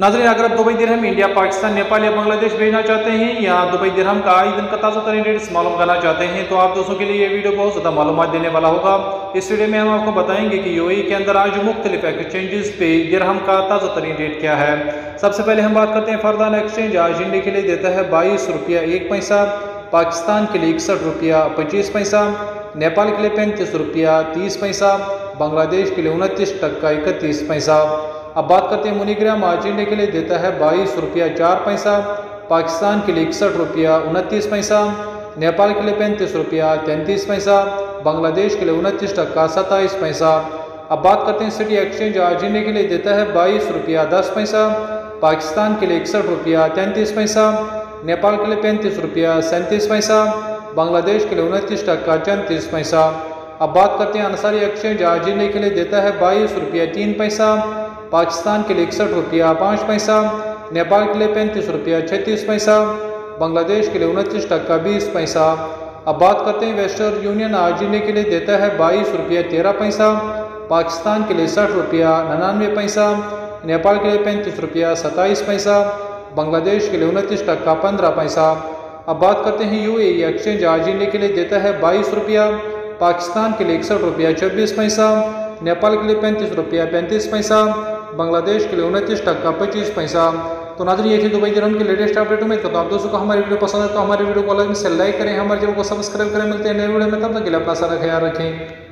नाजरीन, अगर आप दुबई दिरहम, इंडिया, पाकिस्तान, नेपाल या बांग्लादेश भेजना चाहते हैं या दुबई दिरहम का आई दिन का ताज़ा तरीन रेट्स मालूम करना चाहते हैं तो आप दोस्तों के लिए ये वीडियो बहुत ज़्यादा मालूम देने वाला होगा। इस वीडियो में हम आपको बताएँगे कि यूएई के अंदर आज मुख्तलिफ़ एक्सचेंजेस पे दिरहम का ताज़ा तरीन रेट क्या है। सबसे पहले हम बात करते हैं फरदान एक्सचेंज आज इंडिया के लिए देता है बाईस रुपया एक पैसा, पाकिस्तान के लिए इकसठ रुपया पच्चीस पैसा, नेपाल के लिए पैंतीस रुपया तीस पैसा, बांग्लादेश के लिए उनतीस टक्का इकतीस पैसा। अब बात करते हैं मुनीग्राम इंडिया के लिए देता है बाईस रुपया चार पैसा, पाकिस्तान के लिए इकसठ रुपया उनतीस पैसा, नेपाल के लिए पैंतीस रुपया तैंतीस पैसा, बांग्लादेश के लिए उनतीस टक्का सत्ताईस पैसा। अब बात करते हैं सिटी एक्सचेंज इंडिया के लिए देता है बाईस रुपया दस पैसा, पाकिस्तान के लिए इकसठ रुपया तैंतीस पैसा, नेपाल के लिए पैंतीस रुपया सैंतीस पैसा, बांग्लादेश के लिए उनतीस टक्का चैंतीस पैसा। अब बात करते हैं अंसारी एक्सचेंज इंडिया के लिए देता है बाईस रुपया तीन पैसा पाकिस्तान के लिए इकसठ रुपया पाँच पैसा नेपाल के लिए पैंतीस रुपया छत्तीस पैसा बांग्लादेश के लिए उनतीस टक्का बीस पैसा अब बात करते हैं वेस्टर्न यूनियन आज के लिए देता है बाईस रुपया तेरह पैसा पाकिस्तान के लिए साठ रुपया निन्यानवे पैसा नेपाल के लिए पैंतीस रुपया सत्ताईस पैसा बांग्लादेश के लिए उनतीस टक्का पंद्रह पैसा अब बात करते हैं यूएई एक्सचेंज आज के लिए देता है बाईस रुपया पाकिस्तान के लिए इकसठ रुपया छब्बीस पैसा नेपाल के लिए पैंतीस रुपया पैंतीस पैसा बांग्लादेश के लिए उनतीस टक्का, पच्चीस पैसा। तो नाजर, ये थी दुबई ज़रूर की लेटेस्ट अपडेट उम्मीद करता हूँ आप दोस्तों को हमारी वीडियो पसंद है तो हमारे वीडियो को अलग से लाइक करें, हमारे चैनल को सब्सक्राइब करें, मिलते हैं नए वीडियो में, तब तक के लिए अपना सारा ख्याल रखें।